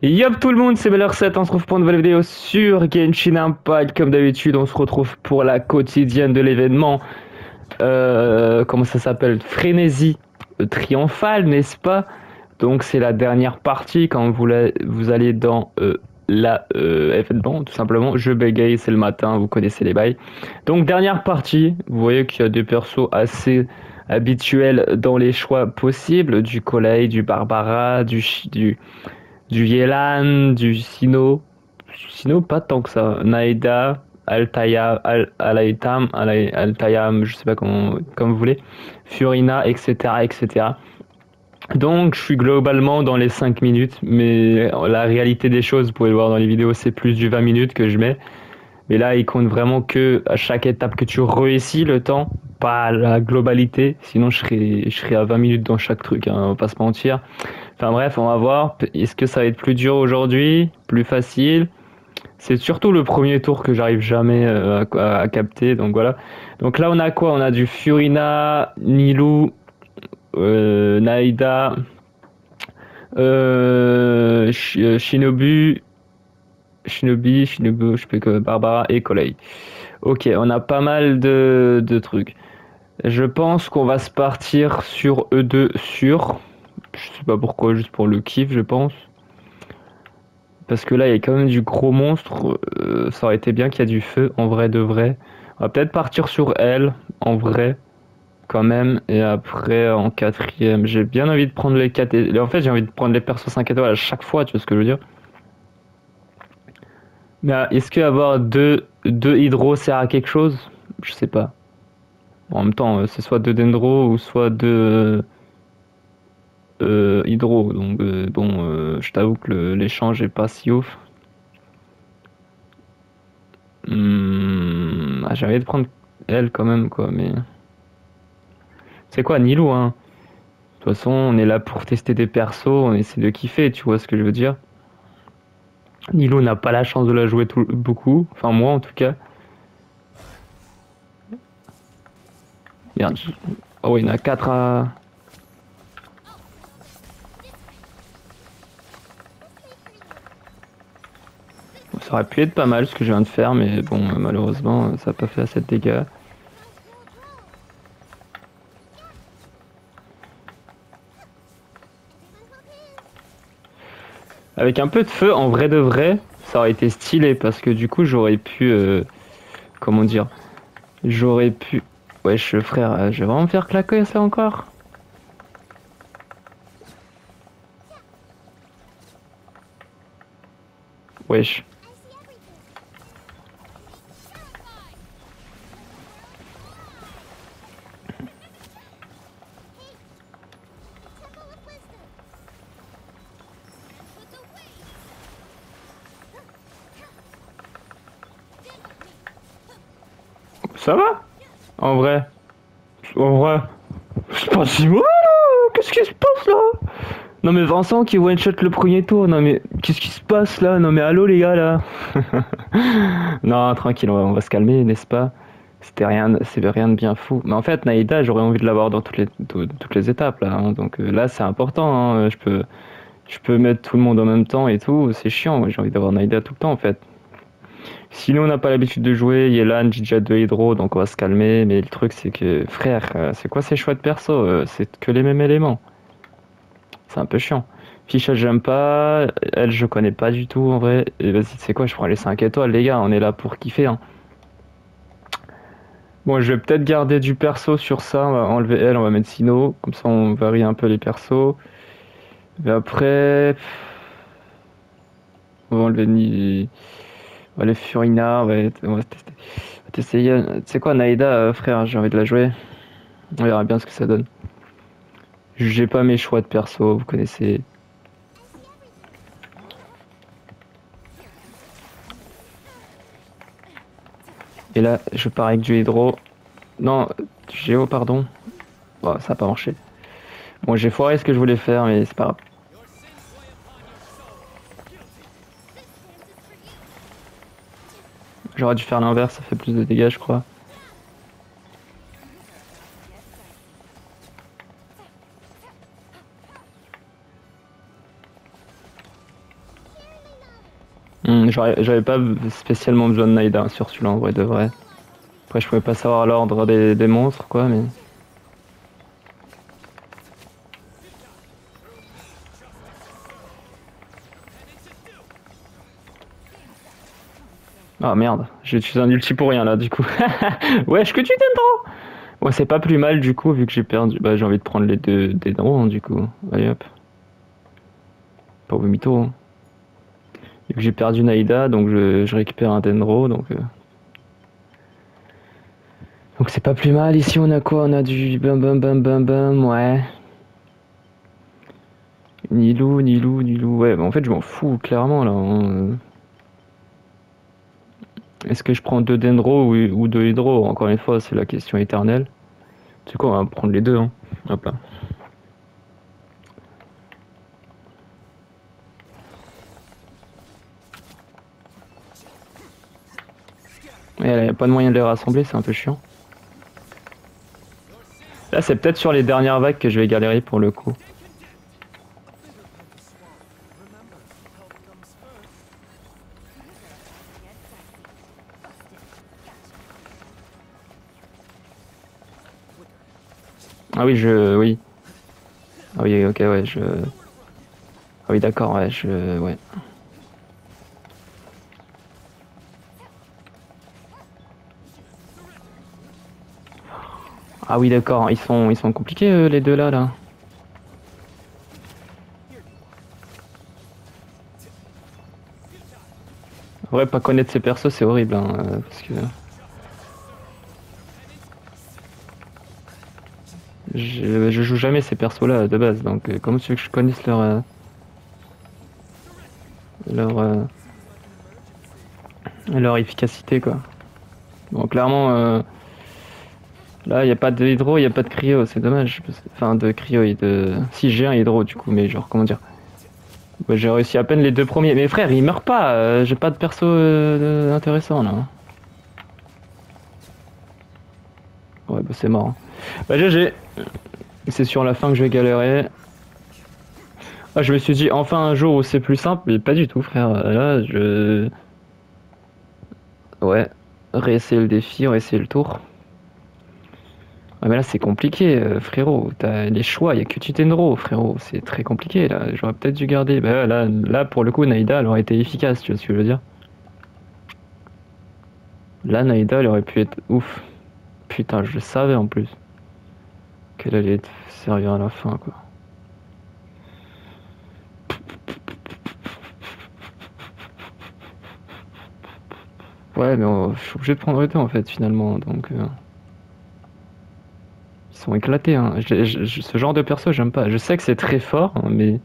Yop tout le monde, c'est Beller7, on se retrouve pour une nouvelle vidéo sur Genshin Impact. Comme d'habitude, on se retrouve pour la quotidienne de l'événement. Euh, comment ça s'appelle Frénésie triomphale, n'est-ce pas? Donc c'est la dernière partie quand vous, vous allez dans euh, la euh, tout simplement. Je bégaye, c'est le matin, vous connaissez les bails. Donc dernière partie, vous voyez qu'il y a des persos assez habituels dans les choix possibles, du Collei, du Barbara, du... du du Yelan, du Sino. Sino, pas tant que ça. Naida, Altaya, Al, Alaitam, Altayam, je sais pas comment, comme vous voulez. Furina, etc., etc. Donc, je suis globalement dans les 5 minutes, mais la réalité des choses, vous pouvez le voir dans les vidéos, c'est plus du 20 minutes que je mets. Mais là, il compte vraiment que à chaque étape que tu réussis le temps, pas la globalité. Sinon, je serais, je à 20 minutes dans chaque truc, hein, on va pas se mentir. Enfin bref, on va voir. Est-ce que ça va être plus dur aujourd'hui? Plus facile? C'est surtout le premier tour que j'arrive jamais euh, à, capter. Donc voilà. Donc là, on a quoi? On a du Furina, Nilou, euh, Naida, euh, Shinobu, Shinobi, Shinobu, je sais que Barbara et Kolei. Ok, on a pas mal de, de trucs. Je pense qu'on va se partir sur E2 sur. Je sais pas pourquoi, juste pour le kiff, je pense. Parce que là, il y a quand même du gros monstre. Euh, ça aurait été bien qu'il y ait du feu, en vrai de vrai. On va peut-être partir sur elle, en vrai, quand même. Et après, en quatrième, j'ai bien envie de prendre les 4 En fait, j'ai envie de prendre les persos 5 étoiles à chaque fois, tu vois ce que je veux dire Mais euh, est-ce qu'avoir deux, deux hydro sert à quelque chose? Je sais pas. En même temps, euh, c'est soit deux dendro ou soit deux euh, hydro. Donc euh, bon, euh, je t'avoue que l'échange est pas si ouf. Hmm, ah, j'ai envie de prendre elle quand même quoi, mais c'est quoi Nilou hein? De toute façon, on est là pour tester des persos, on essaie de kiffer, tu vois ce que je veux dire? Nilou n'a pas la chance de la jouer beaucoup, enfin moi en tout cas. Oh, il y en a 4 à. Ça aurait pu être pas mal ce que je viens de faire, mais bon, malheureusement, ça n'a pas fait assez de dégâts. Avec un peu de feu, en vrai de vrai, ça aurait été stylé parce que du coup, j'aurais pu. Euh, comment dire J'aurais pu. Wesh, frère, euh, je vais vraiment me faire claquer ça encore Wesh. Ça va En vrai. En vrai. C'est pas si mal Qu'est-ce qui se passe là Non mais Vincent qui one shot le premier tour, non mais qu'est-ce qui se passe là Non mais allô les gars là Non tranquille, on va, se calmer, n'est-ce pas C'était rien, rien de bien fou. Mais en fait Naïda, j'aurais envie de l'avoir dans toutes les, toutes les étapes là. Hein. Donc euh, là c'est important, hein. je peux je peux mettre tout le monde en même temps et tout, c'est chiant, j'ai envie d'avoir Naïda tout le temps en fait. Si on n'a pas l'habitude de jouer, Yelan, déjà deux hydro, donc on va se calmer. Mais le truc, c'est que, frère, euh, c'est quoi ces choix de perso euh, C'est que les mêmes éléments. C'est un peu chiant. Ficha, j'aime pas. Elle, je connais pas du tout en vrai. Et vas-y, c'est quoi Je prends les 5 étoiles, les gars. On est là pour kiffer. Hein. Bon, je vais peut-être garder du perso sur ça. On va enlever elle, on va mettre Sino. Comme ça, on varie un peu les persos. Mais après. On va enlever ni. On va Furina, on va. Tu sais quoi, Naïda, euh, frère, j'ai envie de la jouer. On verra bien ce que ça donne. J'ai pas mes choix de perso, vous connaissez. Et là, je pars avec du hydro. Non, géo, pardon. Bon, ça a pas marché. Bon, j'ai foiré ce que je voulais faire, mais c'est pas grave. J'aurais dû faire l'inverse, ça fait plus de dégâts, je crois. Hmm, j'avais pas spécialement besoin de Naïda sur celui-là en vrai de vrai. Après je pouvais pas savoir l'ordre des monstres quoi mais... Ah merde, j'ai utilisé un ulti pour rien là du coup. Wesh que tu t'entends Bon c'est pas plus mal du coup vu que j'ai perdu. Bah j'ai envie de prendre les deux des drons du coup. Allez hop. Pas au mytho. Vu que j'ai perdu Naïda donc je, récupère un Dendro donc. Euh. Donc c'est pas plus mal. Ici on a quoi? On a du bam bam bam bam bam ouais. Ni loup, ni loup, ni loup. Ouais, bah en fait je m'en fous clairement là. Hein. Est-ce que je prends deux dendro ou, deux hydro? Encore une fois, c'est la question éternelle. C'est quoi, on va prendre les deux. Hein. Hop là. Il n'y a pas de moyen de les rassembler, c'est un peu chiant. Là, c'est peut-être sur les dernières vagues que je vais galérer pour le coup. Oui, je... Oui. Ah oui, ok, ouais, je... Ah oui, d'accord, ouais, je... Ouais. Ah oui, d'accord, ils sont, ils sont compliqués, euh, les deux là, là. Ouais, pas connaître ces persos, c'est horrible, hein, euh, parce que... Je, joue jamais ces persos là de base, donc euh, comment tu veux que je connaisse leur. Euh, leur. Euh, leur efficacité quoi. Bon, clairement, là il n'y a pas de hydro, il n'y a pas de cryo, c'est dommage. Enfin, de cryo et de. Si, j'ai un hydro du coup, mais genre, comment dire. j'ai réussi à peine les deux premiers. Mais frère, ils meurent pas, j'ai pas de perso intéressant là. Ouais, bah c'est mort. Bah GG. C'est sur la fin que je vais galérer. Ah, je me suis dit enfin un jour où c'est plus simple, mais pas du tout, frère. Là, je. Ouais. Réessayer le défi, réessayer le tour. Ouais, mais là, c'est compliqué, euh, frérot. T'as les choix, il a que Tutenro, frérot. C'est très compliqué, là. J'aurais peut-être dû garder. Bah, là, là, pour le coup, Naïda, elle aurait été efficace, tu vois ce que je veux dire. Là, Naïda, elle aurait pu être ouf. Putain, je le savais en plus qu'elle allait servir à la fin, quoi. Ouais, mais je suis obligé de prendre le en fait, finalement. Donc, euh, ils sont éclatés. Hein. ce genre de perso, j'aime pas. Je sais que c'est très fort, hein, mais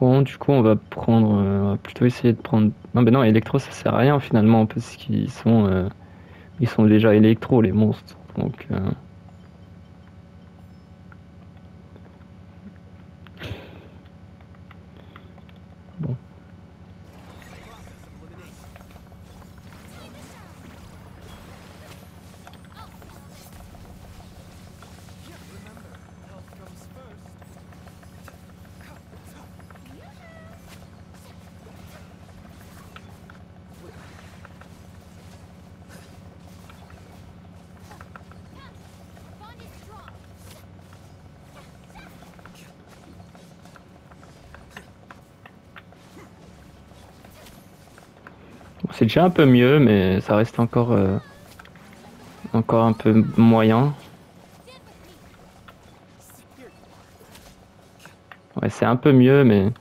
bon, du coup, on va prendre. Euh, on va plutôt essayer de prendre. Non, mais non, électro, ça sert à rien finalement parce qu'ils sont, euh, ils sont déjà électro les monstres. Donc, euh, C'est déjà un peu mieux, mais ça reste encore, euh, encore un peu moyen. Ouais, c'est un peu mieux, mais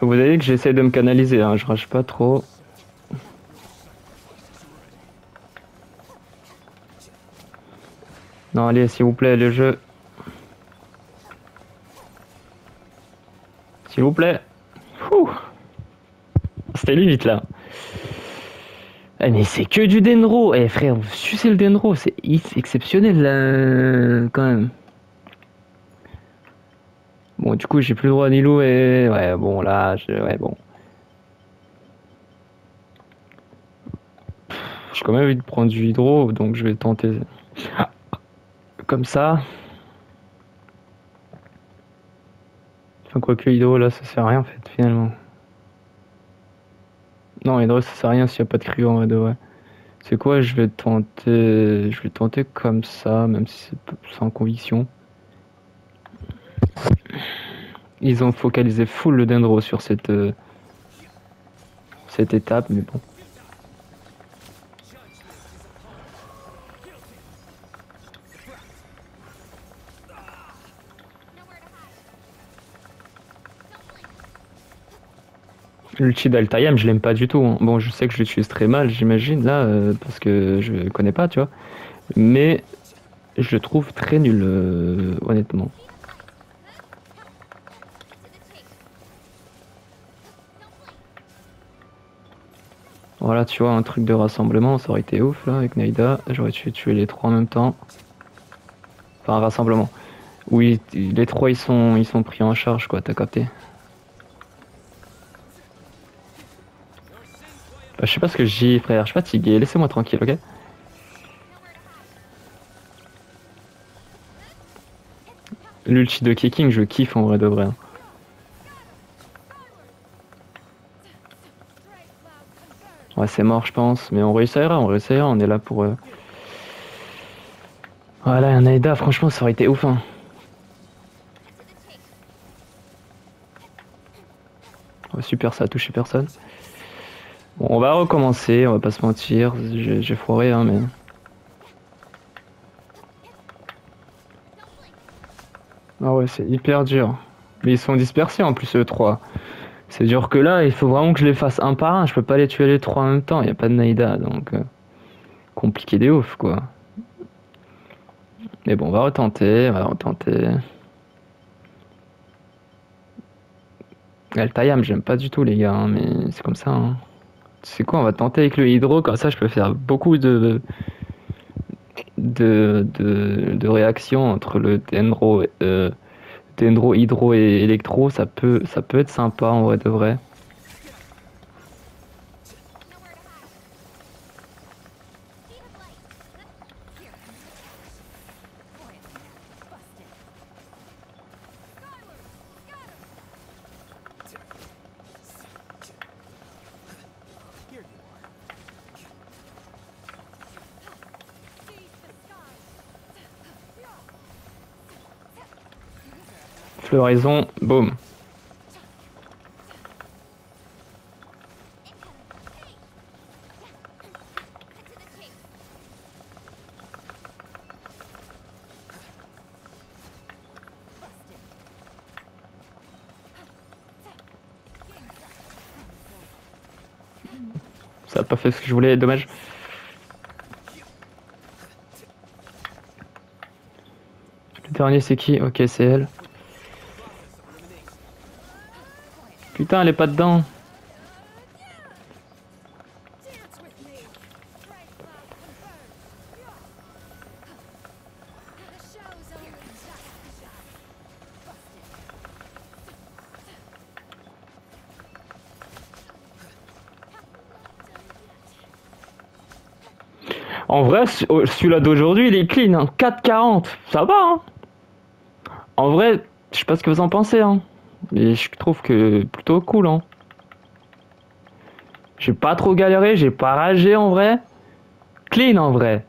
Vous avez vu que j'essaie de me canaliser, hein, je rage pas trop. Non, allez, s'il vous plaît, le jeu. S'il vous plaît. C'était limite là. Eh, mais c'est que du Denro. Eh frère, sucez le Denro, c'est exceptionnel là, quand même. Du coup, j'ai plus le droit à Nilo et. Ouais, bon, là, je... ouais, bon. J'ai quand même envie de prendre du hydro, donc je vais tenter. Comme ça. Enfin, quoi que hydro, là, ça sert à rien en fait, finalement. Non, hydro, ça sert à rien s'il n'y a pas de cryo en vrai de. C'est quoi Je vais tenter. Je vais tenter comme ça, même si c'est sans conviction. Ils ont focalisé full le dendro sur cette, euh, étape, mais bon. L'ulti d'Altayam, je l'aime pas du tout. Hein. Bon, je sais que je l'utilise très mal, j'imagine, là, euh, parce que je connais pas, tu vois. Mais je le trouve très nul, euh, honnêtement. Voilà, tu vois, un truc de rassemblement, ça aurait été ouf, là, avec Naida. J'aurais tué, les trois en même temps. Enfin, rassemblement. Oui, les trois, ils sont, ils sont pris en charge, quoi, t'as capté. Bah, je sais pas ce que j'ai, frère. Je suis fatigué. Laissez-moi tranquille, ok? L'ulti de kicking, je kiffe en vrai de vrai. Hein. C'est mort, je pense. Mais on réussira, on réussira. On est là pour. Euh... Voilà, un Aida, franchement, ça aurait été ouf. Hein. super, ça a touché personne. Bon, on va recommencer, on va pas se mentir. J'ai foiré, hein, mais. Ah ouais, c'est hyper dur. Mais ils sont dispersés en plus, eux trois. C'est dur que là, il faut vraiment que je les fasse un par un. Je peux pas les tuer les trois en même temps. Il n'y a pas de Naïda, donc euh, compliqué des ouf, quoi. Mais bon, on va retenter, on va retenter. Altayam, j'aime pas du tout, les gars, hein, mais c'est comme ça. Hein. C'est quoi On va tenter avec le hydro, comme ça je peux faire beaucoup de de, de, réactions entre le dendro euh, Dendro, Hydro et Electro, ça peut, ça peut être sympa en vrai de vrai. Floraison, boum. Ça a pas fait ce que je voulais, dommage. Le dernier c'est qui? Ok c'est elle. Elle est pas dedans. En vrai, celui-là d'aujourd'hui, il est clean. Hein. 4,40. Ça va. Hein. En vrai, je sais pas ce que vous en pensez. Hein. Et je trouve que plutôt cool, hein. J'ai pas trop galéré, j'ai pas ragé en vrai. Clean en vrai.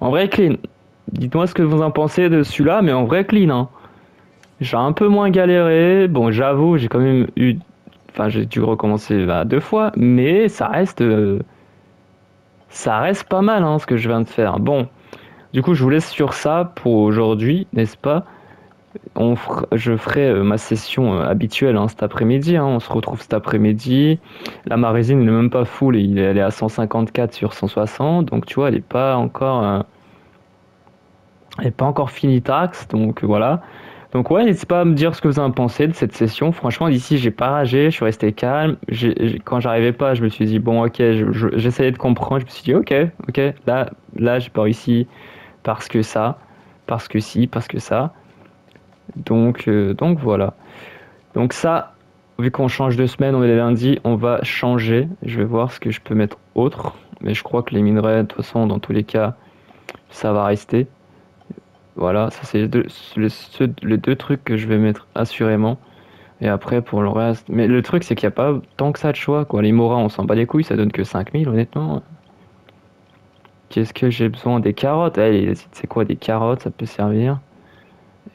En vrai, clean. Dites-moi ce que vous en pensez de celui-là, mais en vrai, clean, hein. J'ai un peu moins galéré. Bon, j'avoue, j'ai quand même eu. Enfin, j'ai dû recommencer bah, deux fois, mais ça reste. Euh, ça reste pas mal, hein, ce que je viens de faire. Bon, du coup, je vous laisse sur ça pour aujourd'hui, n'est-ce pas? Je ferai euh, ma session euh, habituelle hein, cet après-midi. Hein. on se retrouve cet après-midi. La marésine n'est même pas full, elle est à 154 sur 160. Donc tu vois, elle n'est pas encore, euh, elle pas encore finie taxe. Donc voilà. Donc ouais, n'hésitez pas à me dire ce que vous en pensez de cette session. Franchement, d'ici, j'ai pas ragé, je suis resté calme. Quand j'arrivais pas, je me suis dit, bon, ok, je- je- j'essayais de comprendre. Je me suis dit, ok, ok, là, là, j'ai pas réussi parce que ça, parce que si, parce que ça. Donc, euh, donc voilà. Donc ça, vu qu'on change de semaine, on est lundi, on va changer. Je vais voir ce que je peux mettre autre. Mais je crois que les minerais, de toute façon, dans tous les cas, ça va rester. Voilà, ça c'est les deux, les, deux trucs que je vais mettre assurément. Et après pour le reste. Mais le truc c'est qu'il n'y a pas tant que ça de choix. Les Mora on s'en bat les couilles, ça donne que 5000 honnêtement. Qu'est-ce que j'ai besoin? Des carottes? Allez, c'est quoi des carottes? Ça peut servir.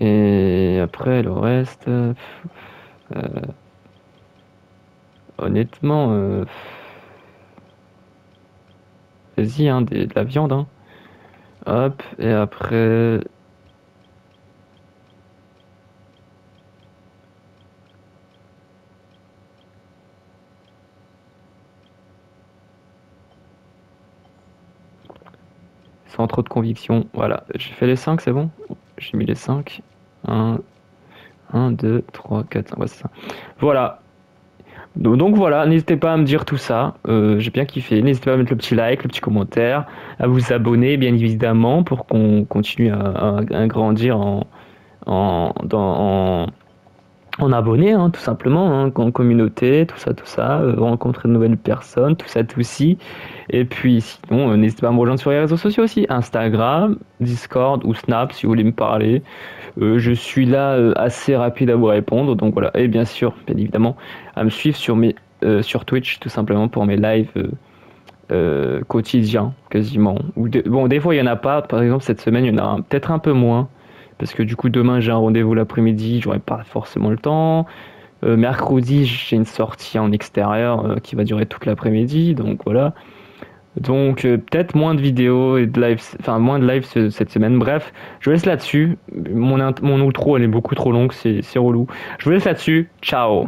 Et après le reste. euh, euh, honnêtement. euh, Vas-y, hein, de la viande. Hein. Hop, et après. Sans trop de conviction. Voilà, j'ai fait les 5, c'est bon? J'ai mis les 5. 1, 1, 2, 3, 4, 5. Ouais, c'est ça. Voilà. Donc, voilà, n'hésitez pas à me dire tout ça. Euh, j'ai bien kiffé. N'hésitez pas à mettre le petit like, le petit commentaire, à vous abonner, bien évidemment, pour qu'on continue à, grandir en, en abonnés, hein, tout simplement, hein, en communauté, tout ça, tout ça, euh, rencontrer de nouvelles personnes, tout ça, tout ci. Et puis sinon, euh, n'hésitez pas à me rejoindre sur les réseaux sociaux aussi, Instagram, Discord ou Snap si vous voulez me parler. Euh, je suis là assez rapide à vous répondre, donc voilà. Et bien sûr, bien évidemment, à me suivre sur mes Twitch tout simplement pour mes lives quotidiens quasiment. Ou bon, des fois il y en a pas. Par exemple cette semaine il y en a peut-être un peu moins parce que du coup demain j'ai un rendez-vous l'après-midi, j'aurai pas forcément le temps. Euh, mercredi j'ai une sortie en extérieur euh, qui va durer toute l'après-midi, donc voilà. Donc euh, peut-être moins de vidéos et de live, enfin moins de live ce- cette semaine. Bref, je vous laisse là-dessus. Mon, mon outro elle est beaucoup trop longue, c'est relou. Je vous laisse là-dessus. Ciao.